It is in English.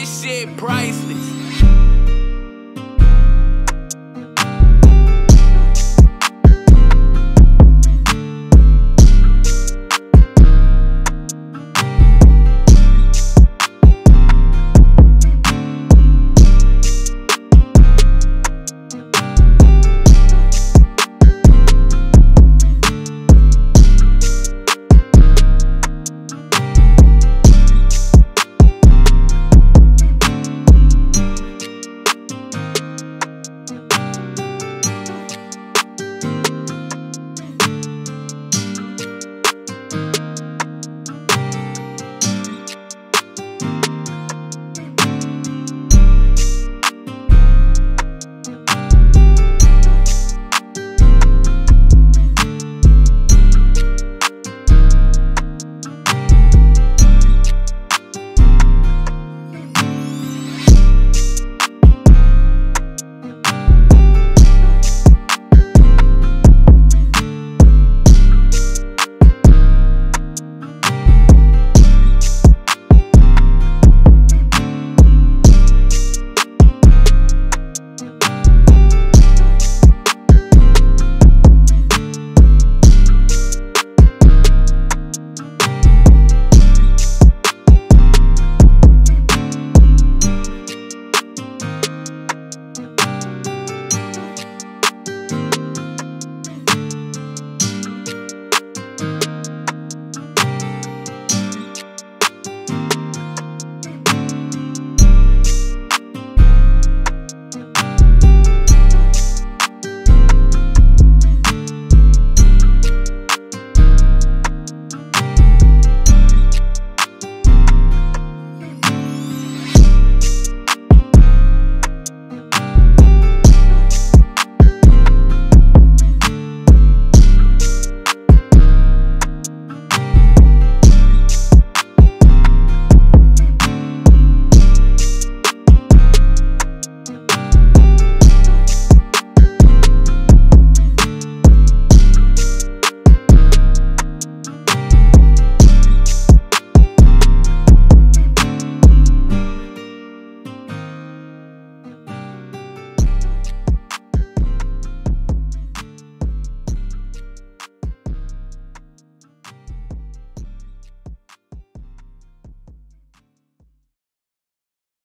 this shit priceless.